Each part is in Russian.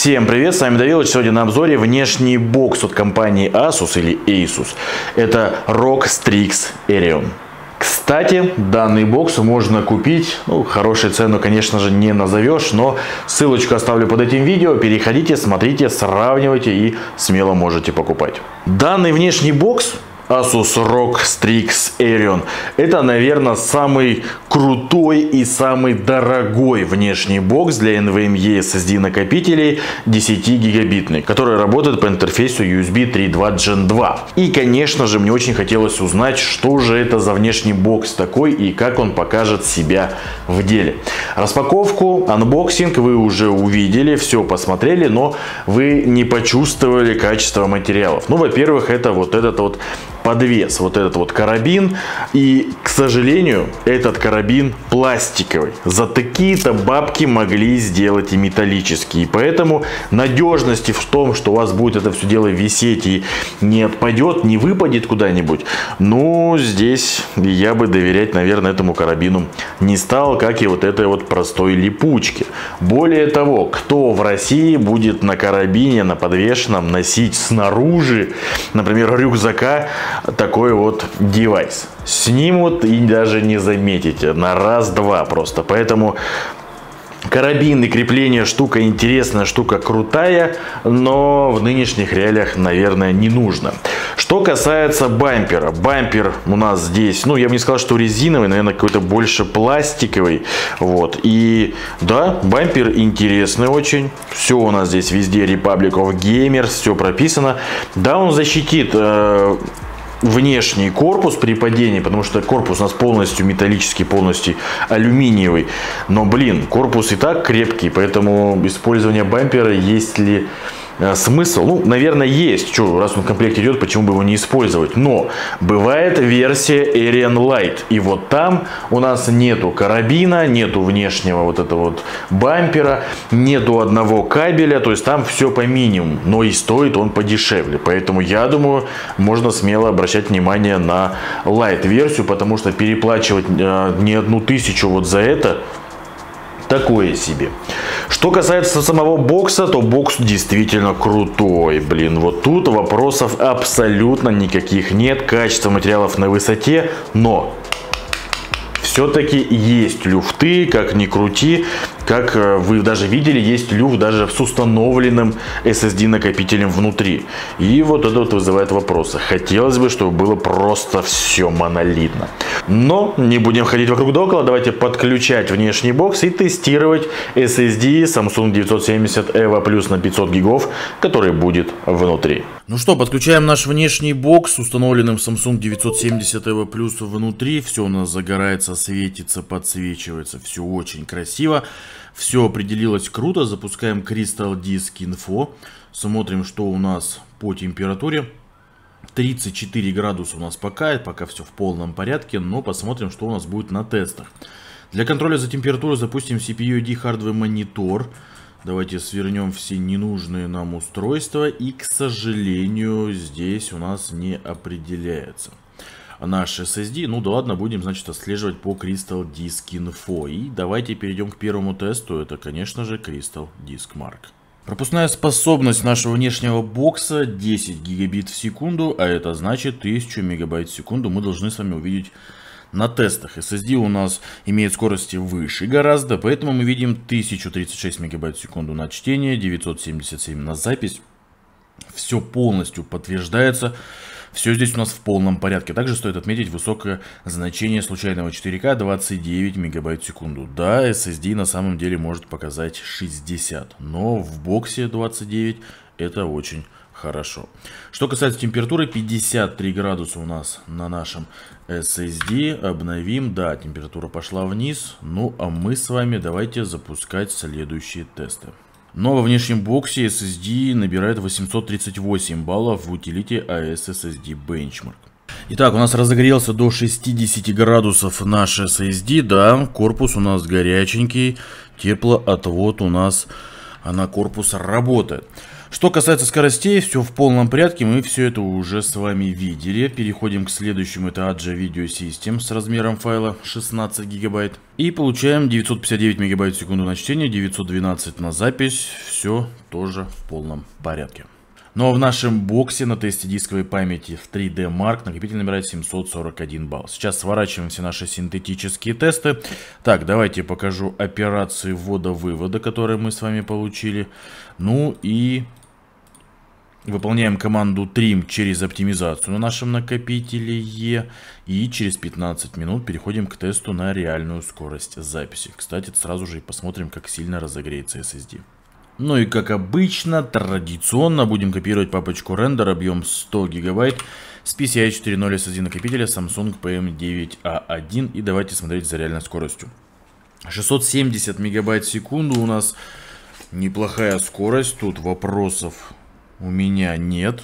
Всем привет, с вами Давилович. Сегодня на обзоре внешний бокс от компании Asus или Asus. Это ROG Strix Aerion. Кстати, данный бокс можно купить, ну, хорошую цену, конечно же, не назовешь, но ссылочку оставлю под этим видео, переходите, смотрите, сравнивайте и смело можете покупать. Данный внешний бокс Asus ROG Strix Aerion. Это, наверное, самый крутой и самый дорогой внешний бокс для NVMe SSD накопителей 10 гигабитный, который работает по интерфейсу USB 3.2 Gen 2. И, конечно же, мне очень хотелось узнать, что же это за внешний бокс такой и как он покажет себя в деле. Распаковку, unboxing вы уже увидели, все посмотрели, но вы не почувствовали качество материалов. Ну, во-первых, это вот этот вот подвес, вот этот вот карабин. И, к сожалению, этот карабин пластиковый. За такие-то бабки могли сделать и металлические. Поэтому надежности в том, что у вас будет это все дело висеть и не отпадет, не выпадет куда-нибудь. Ну, здесь я бы доверять, наверное, этому карабину не стал, как и вот этой вот простой липучке. Более того, кто в России будет на карабине, на подвешенном носить снаружи, например, рюкзака, такой вот девайс. Снимут и даже не заметите. На раз-два просто. Поэтому Карабин и крепление штука интересная, штука крутая, но в нынешних реалиях, наверное, не нужно. Что касается бампера. Бампер у нас здесь, ну, я бы не сказал, что резиновый, наверное, какой-то больше пластиковый. Вот. И да, бампер интересный очень. Все у нас здесь везде Republic of Gamers, все прописано. Да, он защитит э, внешний корпус при падении, потому что корпус у нас полностью металлический, полностью алюминиевый. Но, блин, корпус и так крепкий, поэтому использование бампера, есть ли Э, смысл? Ну, наверное, есть. Что, раз он в комплекте идет, почему бы его не использовать? Но бывает версия Arian Light. И вот там у нас нету карабина, нету внешнего вот этого вот бампера, нету одного кабеля. То есть там все по минимуму. Но и стоит он подешевле. Поэтому я думаю, можно смело обращать внимание на Light версию, потому что переплачивать э, не одну тысячу вот за это такое себе. Что касается самого бокса, то бокс действительно крутой. Блин, вот тут вопросов абсолютно никаких нет. Качество материалов на высоте, но все-таки есть люфты, как ни крути. Как э, вы даже видели, есть люфт даже с установленным SSD накопителем внутри. И вот это вот вызывает вопросы. Хотелось бы, чтобы было просто все монолитно. Но не будем ходить вокруг да около. Давайте подключать внешний бокс и тестировать SSD Samsung 970 EVO Plus на 500 гигов, который будет внутри. Ну что, подключаем наш внешний бокс с установленным Samsung 970 EVO Plus внутри. Все у нас загорается, светится, подсвечивается. Все очень красиво. Все определилось круто. Запускаем Crystal Disk Info. Смотрим, что у нас по температуре. 34 градуса у нас пока, пока все в полном порядке, но посмотрим, что у нас будет на тестах. Для контроля за температурой запустим CPU ID Hardware Monitor. Давайте свернем все ненужные нам устройства. И, к сожалению, здесь у нас не определяется наш SSD. Ну да ладно, будем, значит, отслеживать по Crystal Disk Info. И давайте перейдем к первому тесту. Это, конечно же, Crystal Disk Mark. Пропускная способность нашего внешнего бокса 10 гигабит в секунду, а это значит 1000 мегабайт в секунду мы должны с вами увидеть на тестах. SSD у нас имеет скорости выше гораздо, поэтому мы видим 1036 мегабайт в секунду на чтение, 977 на запись. Все полностью подтверждается. Все здесь у нас в полном порядке. Также стоит отметить высокое значение случайного 4К 29 мегабайт в секунду. Да, SSD на самом деле может показать 60, но в боксе 29 это очень хорошо. Что касается температуры, 53 градуса у нас на нашем SSD. Обновим. Да, температура пошла вниз. Ну, а мы с вами давайте запускать следующие тесты. Но во внешнем боксе SSD набирает 838 баллов в утилите AS SSD Benchmark. Итак, у нас разогрелся до 60 градусов наш SSD, да, корпус у нас горяченький, теплоотвод у нас на корпус работает. Что касается скоростей, все в полном порядке, мы все это уже с вами видели. Переходим к следующему, это Adja Video System с размером файла 16 гигабайт. И получаем 959 мегабайт в секунду на чтение, 912 на запись, все тоже в полном порядке. Но в нашем боксе на тесте дисковой памяти в 3D Mark накопитель набирает 741 балл. Сейчас сворачиваем все наши синтетические тесты. Так, давайте покажу операции ввода-вывода, которые мы с вами получили. Ну и выполняем команду trim через оптимизацию на нашем накопителе E. И через 15 минут переходим к тесту на реальную скорость записи. Кстати, сразу же и посмотрим, как сильно разогреется SSD. Ну и как обычно, традиционно будем копировать папочку рендер объем 100 гигабайт с PCI 4.0 SSD накопителя Samsung PM9A1 и давайте смотреть за реальной скоростью. 670 мегабайт в секунду у нас неплохая скорость, тут вопросов у меня нет.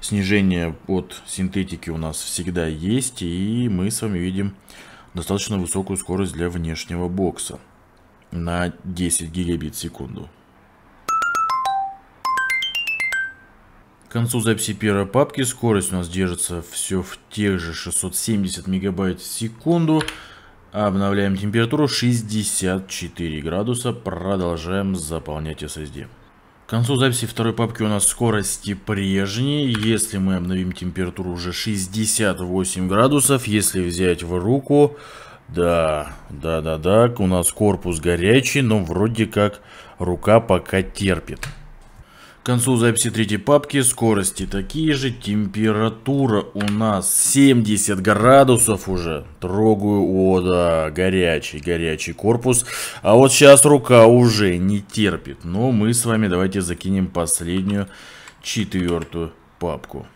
Снижение от синтетики у нас всегда есть и мы с вами видим достаточно высокую скорость для внешнего бокса на 10 гигабит в секунду. К концу записи первой папки скорость у нас держится все в тех же 670 мегабайт в секунду. Обновляем температуру 64 градуса. Продолжаем заполнять SSD. Концу записи второй папки у нас скорости прежние. Если мы обновим температуру уже 68 градусов, если взять в руку, да, да, да, да, у нас корпус горячий, но вроде как рука пока терпит. К концу записи третьей папки скорости такие же. Температура у нас 70 градусов уже. Трогаю, о да, горячий, горячий корпус. А вот сейчас рука уже не терпит. Но мы с вами давайте закинем последнюю четвертую папку.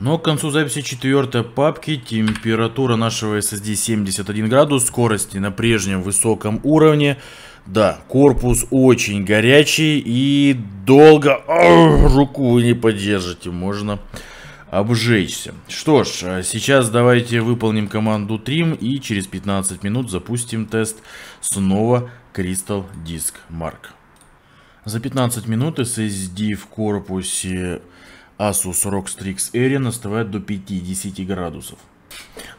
Но к концу записи четвертой папки температура нашего SSD 71 градус, скорости на прежнем высоком уровне. Да, корпус очень горячий и долго Ох, руку вы не поддержите, можно обжечься. Что ж, а сейчас давайте выполним команду trim и через 15 минут запустим тест снова Crystal Disk Mark. За 15 минут SSD в корпусе Asus ROG Strix Area остывает до 50 градусов.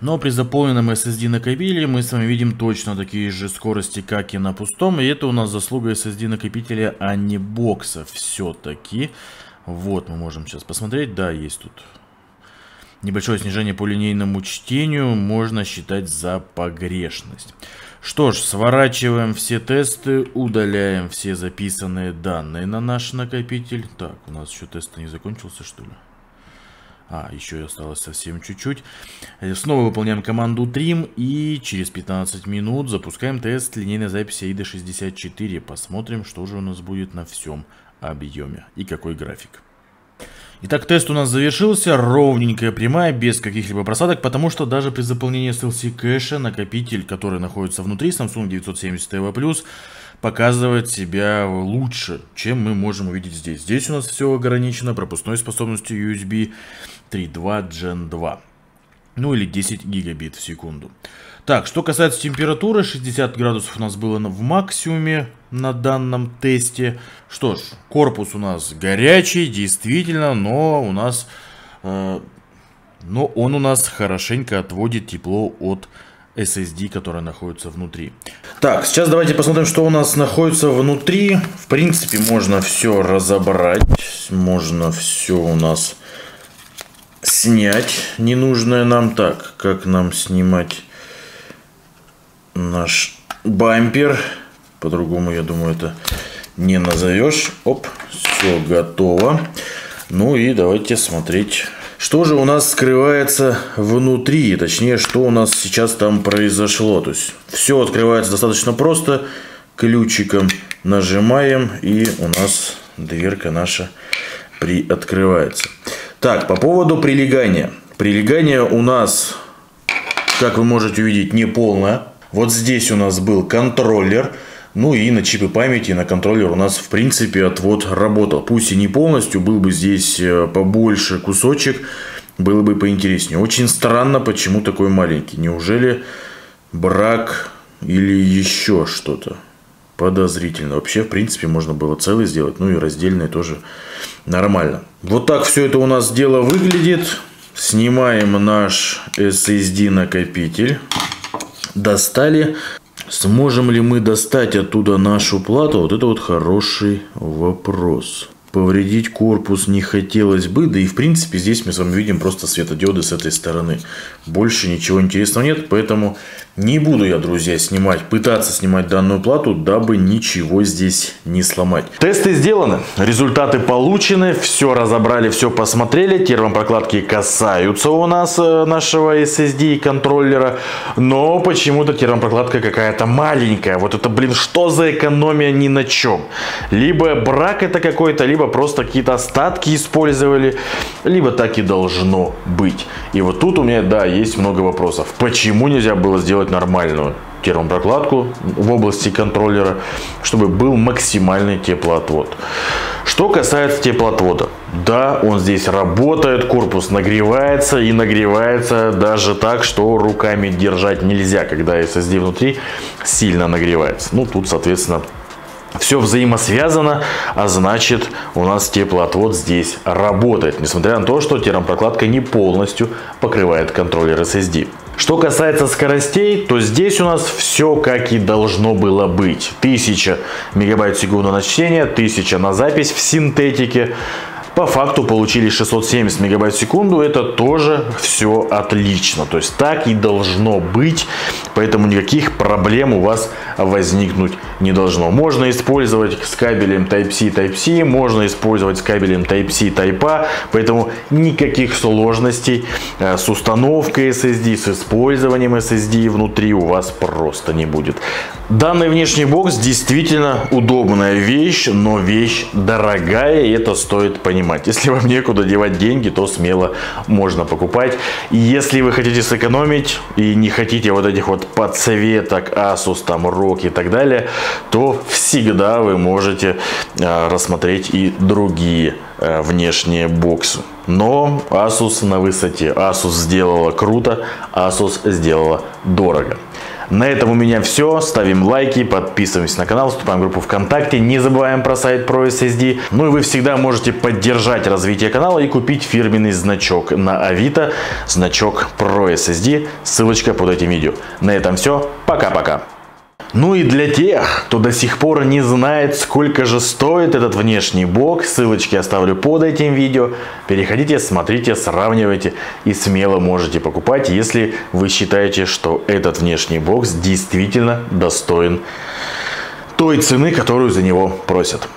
Но при заполненном SSD накопителе мы с вами видим точно такие же скорости, как и на пустом. И это у нас заслуга SSD накопителя, а не бокса все-таки. Вот, мы можем сейчас посмотреть. Да, есть тут небольшое снижение по линейному чтению. Можно считать за погрешность. Что ж, сворачиваем все тесты, удаляем все записанные данные на наш накопитель. Так, у нас еще тест не закончился, что ли? А, еще осталось совсем чуть-чуть. Э, снова выполняем команду trim и через 15 минут запускаем тест линейной записи AIDA64. Посмотрим, что же у нас будет на всем объеме и какой график. Итак, тест у нас завершился, ровненькая прямая, без каких-либо просадок, потому что даже при заполнении SLC кэша накопитель, который находится внутри Samsung 970 EVO+, показывает себя лучше, чем мы можем увидеть здесь. Здесь у нас все ограничено пропускной способностью USB 3.2 Gen 2. Ну или 10 гигабит в секунду. Так, что касается температуры, 60 градусов у нас было в максимуме на данном тесте. Что ж, корпус у нас горячий, действительно, но у нас... Э, но он у нас хорошенько отводит тепло от SSD, которая находится внутри. Так, сейчас давайте посмотрим, что у нас находится внутри. В принципе, можно все разобрать. Можно все у нас снять ненужное нам. Так, как нам снимать наш бампер? По-другому, я думаю, это не назовешь. Оп, все готово. Ну и давайте смотреть что же у нас скрывается внутри, точнее, что у нас сейчас там произошло. То есть все открывается достаточно просто. Ключиком нажимаем и у нас дверка наша приоткрывается. Так, по поводу прилегания. Прилегание у нас, как вы можете увидеть, не полное. Вот здесь у нас был контроллер. Ну и на чипы памяти, на контроллер у нас в принципе отвод работал. Пусть и не полностью, был бы здесь э, побольше кусочек, было бы поинтереснее. Очень странно, почему такой маленький. Неужели брак или еще что-то? Подозрительно. Вообще, в принципе, можно было целый сделать, ну и раздельный тоже нормально. Вот так все это у нас дело выглядит. Снимаем наш SSD накопитель. Достали. Сможем ли мы достать оттуда нашу плату? Вот это вот хороший вопрос. Повредить корпус не хотелось бы, да и в принципе здесь мы с вами видим просто светодиоды с этой стороны. Больше ничего интересного нет, поэтому не буду я, друзья, снимать, пытаться снимать данную плату, дабы ничего здесь не сломать. Тесты сделаны, результаты получены, все разобрали, все посмотрели. Термопрокладки касаются у нас э, нашего SSD контроллера, но почему-то термопрокладка какая-то маленькая. Вот это, блин, что за экономия ни на чем? Либо брак это какой-то, либо просто какие-то остатки использовали, либо так и должно быть. И вот тут у меня, да, есть много вопросов. Почему нельзя было сделать сделать нормальную термопрокладку в области контроллера, чтобы был максимальный теплоотвод. Что касается теплоотвода, да, он здесь работает, корпус нагревается и нагревается даже так, что руками держать нельзя, когда SSD внутри сильно нагревается. Ну, тут, соответственно, все взаимосвязано, а значит у нас теплоотвод здесь работает, несмотря на то, что термопрокладка не полностью покрывает контроллер SSD. Что касается скоростей, то здесь у нас все как и должно было быть. 1000 мегабайт в секунду на чтение, 1000 на запись в синтетике. По факту получили 670 мегабайт в секунду. Это тоже все отлично. То есть так и должно быть. Поэтому никаких проблем у вас возникнуть не должно. Можно использовать с кабелем Type-C, Type-C. Можно использовать с кабелем Type-C, Type-A. Поэтому никаких сложностей э, с установкой SSD, с использованием SSD внутри у вас просто не будет. Данный внешний бокс действительно удобная вещь, но вещь дорогая, и это стоит понимать. Если вам некуда девать деньги, то смело можно покупать. Если вы хотите сэкономить и не хотите вот этих вот подсоветок Asus, там, ROG и так далее, то всегда вы можете э, рассмотреть и другие э, внешние боксы. Но Asus на высоте. Asus сделала круто, Asus сделала дорого. На этом у меня все. Ставим лайки, подписываемся на канал, вступаем в группу ВКонтакте. Не забываем про сайт ProSSD. Ну и вы всегда можете поддержать развитие канала и купить фирменный значок на Авито. Значок ProSSD. Ссылочка под этим видео. На этом все. Пока-пока. Ну и для тех, кто до сих пор не знает, сколько же стоит этот внешний бок, ссылочки оставлю под этим видео. Переходите, смотрите, сравнивайте и смело можете покупать, если вы считаете, что этот внешний бокс действительно достоин той цены, которую за него просят.